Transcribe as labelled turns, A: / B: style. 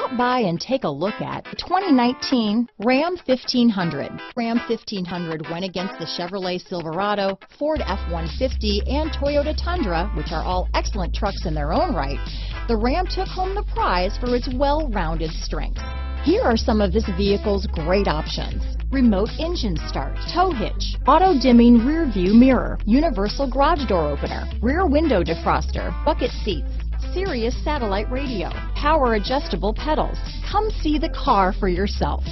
A: Stop by and take a look at the 2019 Ram 1500. Ram 1500 went against the Chevrolet Silverado, Ford F-150, and Toyota Tundra, which are all excellent trucks in their own right. The Ram took home the prize for its well-rounded strengths. Here are some of this vehicle's great options. Remote engine start, tow hitch, auto dimming rear view mirror, universal garage door opener, rear window defroster, bucket seats, Sirius satellite radio, power adjustable pedals. Come see the car for yourself.